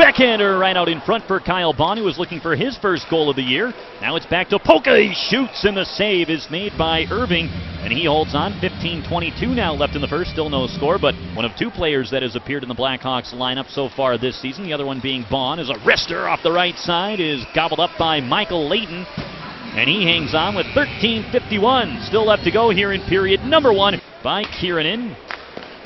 backhander right out in front for Kyle Baun, who was looking for his first goal of the year. Now it's back to Pokka. He shoots, and the save is made by Irving, and he holds on. 15-22 now left in the first. Still no score, but one of two players that has appeared in the Blackhawks lineup so far this season. The other one being Baun, is a wrister off the right side, is gobbled up by Michael Leighton. And he hangs on with 13.51. Still left to go here in period number one by Kiernan.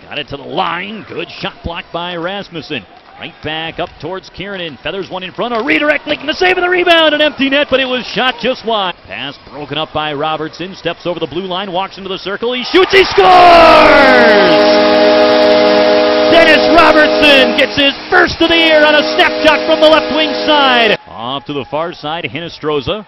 Got it to the line. Good shot blocked by Rasmussen. Right back up towards Kiernan. Feathers one in front. A redirect Lincoln. The save and the rebound. An empty net, but it was shot just wide. Pass broken up by Robertson. Steps over the blue line. Walks into the circle. He shoots. He scores! Dennis Robertson gets his first of the year on a snapshot from the left wing side. Off to the far side. Hinostroza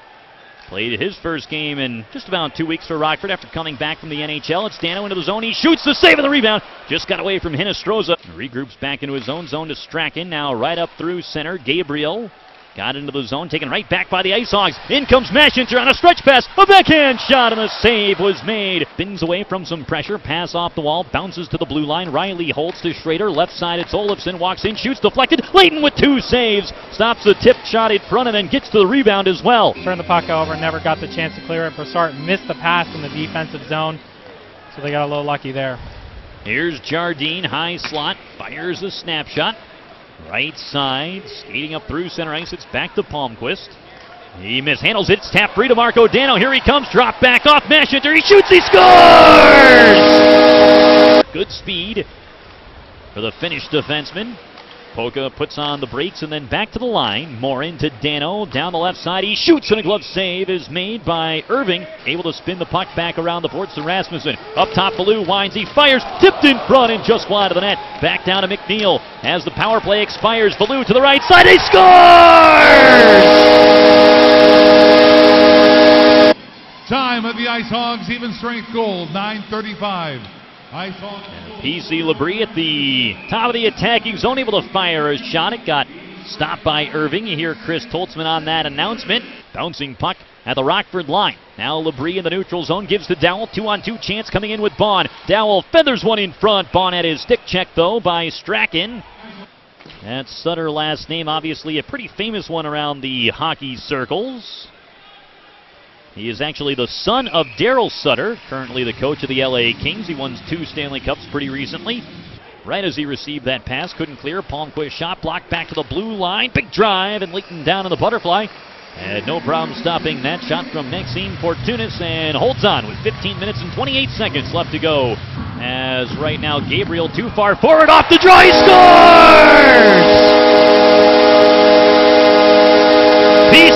Played his first game in just about two weeks for Rockford after coming back from the NHL. It's Dano into the zone. He shoots the save and the rebound. Just got away from Hinostroza. Regroups back into his own zone to Strachan. Now right up through center. Gabriel Got into the zone, taken right back by the Ice Hogs. In comes Mashinter on a stretch pass. A backhand shot, and a save was made. Spins away from some pressure. Pass off the wall. Bounces to the blue line. Reilly holds to Schroeder. Left side, it's Olofsson. Walks in, shoots deflected. Leighton with two saves. Stops the tip shot in front and then gets to the rebound as well. Turned the puck over, never got the chance to clear it. Brassard missed the pass in the defensive zone, so they got a little lucky there. Here's Jardine, high slot, fires a snapshot. Right side, skating up through center ice. It's back to Palmquist. He mishandles it. It's tapped free to Marko Dano. Here he comes. Drop back off Mashinter. He shoots. He scores! Good speed for the Finnish defenseman. Pokka puts on the brakes and then back to the line. More into Dano. Down the left side. He shoots and a glove save is made by Irving. Able to spin the puck back around the boards to Rasmussen. Up top, Baloo winds. He fires. Tipped in front and just wide of the net. Back down to McNeill. As the power play expires, Baloo to the right side. He scores! Time of the Ice Hogs even strength goal, 935. PC Labrie at the top of the attacking zone, able to fire a shot. It got stopped by Irving. You hear Chris Toltzman on that announcement. Bouncing puck at the Rockford line. Now Labrie in the neutral zone gives to Dowell. Two on two chance coming in with Baun. Dowell feathers one in front. Baun had his stick checked though by Strachan. That's Sutter last name, obviously a pretty famous one around the hockey circles. He is actually the son of Darryl Sutter, currently the coach of the LA Kings. He won two Stanley Cups pretty recently. Right as he received that pass, couldn't clear. Palmquist shot blocked back to the blue line. Big drive and Leighton down in the butterfly. Had no problem stopping that shot from Maxime Fortunus and holds on with 15 minutes and 28 seconds left to go. As right now Gabriel too far forward off the he scores!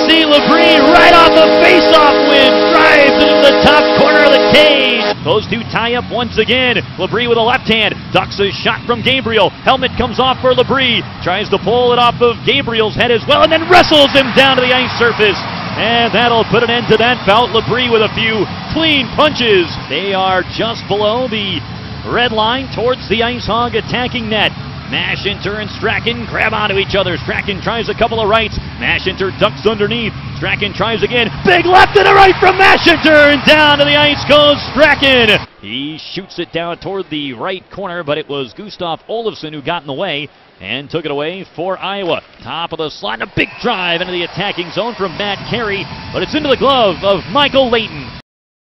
PC Labrie right off the face-off win, drives into the top corner of the cage. Those two tie up once again. Labrie with a left hand, ducks a shot from Gabriel. Helmet comes off for Labrie, tries to pull it off of Gabriel's head as well, and then wrestles him down to the ice surface. And that'll put an end to that bout. Labrie with a few clean punches. They are just below the red line towards the Ice Hog attacking net. Mashinter and Strachan grab onto each other. Strachan tries a couple of rights. Mashinter ducks underneath. Strachan tries again. Big left and a right from Mashinter, and down to the ice goes Strachan. He shoots it down toward the right corner, but it was Gustav Olofsson who got in the way and took it away for Iowa. Top of the slot, and a big drive into the attacking zone from Matt Carey, but it's into the glove of Michael Leighton.